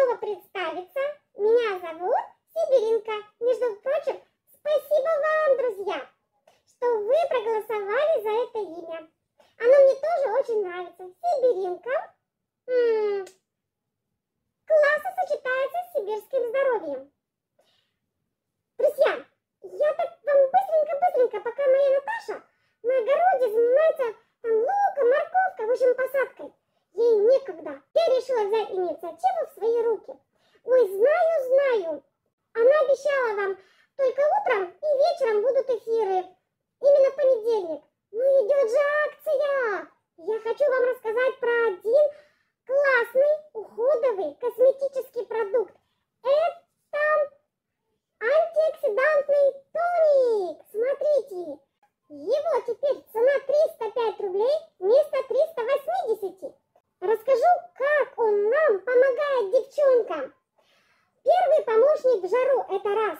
снова представиться. Меня зовут Сибиринка. Между прочим, спасибо вам, друзья, что вы проголосовали за это имя. Оно мне тоже очень нравится. Сибиринка. М -м -м. Классно сочетается с сибирским здоровьем. Друзья, я так вам быстренько-быстренько, пока моя Наташа на огороде занимается там луком, морковкой, в общем, посадкой. Ей некогда. Я решила взять инициативу в свои руки. Ой, знаю, знаю. Она обещала вам только утром и вечером будут эфиры. Именно понедельник. Ну идет же акция. Я хочу вам рассказать про один классный уходовый косметический продукт. Это антиоксидантный тоник. Смотрите. Его теперь цена 305 рублей вместо 380. Расскажу, как он нам помогает девчонкам. Первый помощник в жару – это раз.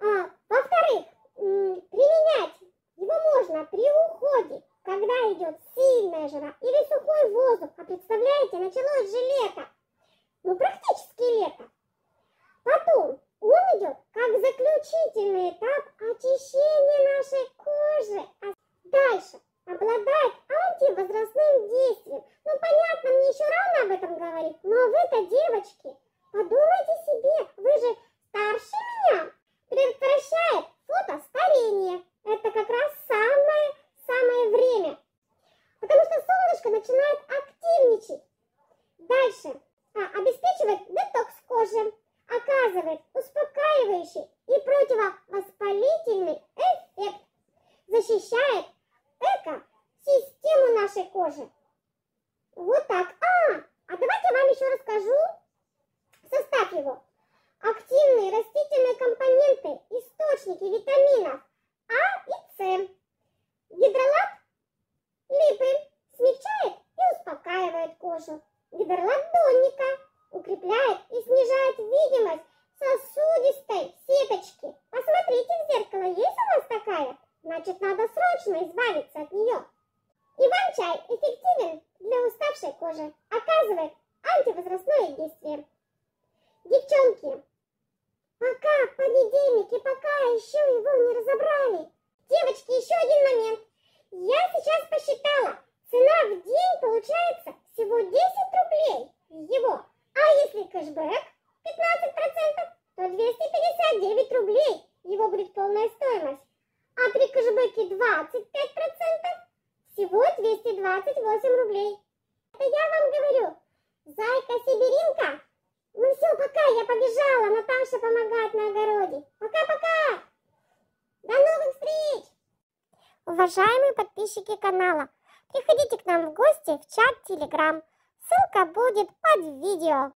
А, во-вторых, применять его можно при уходе, когда идет сильная жара или сухой воздух. А представляете, началось же лето. Ну, практически лето. Потом он идет как заключительный этап очищения нашей кожи. А дальше обладает антивозрастным действием. Ну, понятно, мне еще рано об этом говорить, но вы-то, девочки, подумайте себе, вы же старше меня, предотвращает фотостарение. Это как раз самое-самое время. Потому что солнышко начинает активничать. Дальше. А, обеспечивает детокс кожи. Оказывает успокаивающий и противовоспалительный эффект. Защищает нашей кожи. Вот так. А, а давайте я вам еще расскажу состав его. Активные растительные компоненты, источники витаминов А и С. Гидролат липы смягчает и успокаивает кожу. Гидролат донника укрепляет и снижает видимость сосудистой сеточки. Посмотрите в зеркало, есть у вас такая? Значит, надо срочно избавиться от нее. Иван-чай эффективен для уставшей кожи, оказывает антивозрастное действие. Девчонки, пока понедельник и пока еще его не разобрали. Девочки, еще один момент. Я сейчас посчитала, цена в день получается всего 10 рублей его. А если кэшбэк 15%, то 259 рублей его будет полная стоимость. А при кэшбэке 25% всего 228 рублей. Это я вам говорю. Зайка-сибиринка. Ну все, пока, я побежала. Наташа помогает на огороде. Пока-пока. До новых встреч. Уважаемые подписчики канала, приходите к нам в гости в чат Телеграм. Ссылка будет под видео.